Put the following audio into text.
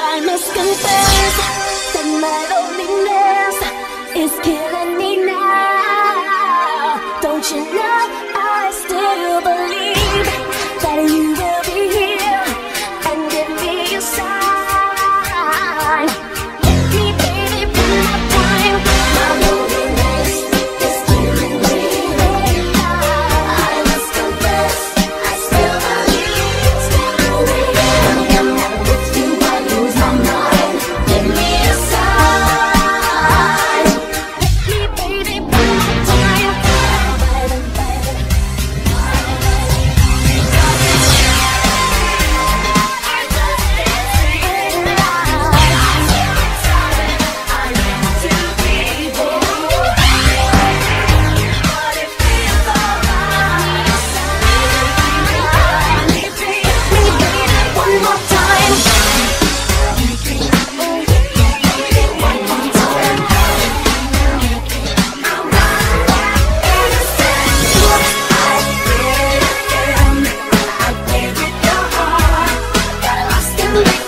I must confess that my loneliness is killing me now. Don't you know? in the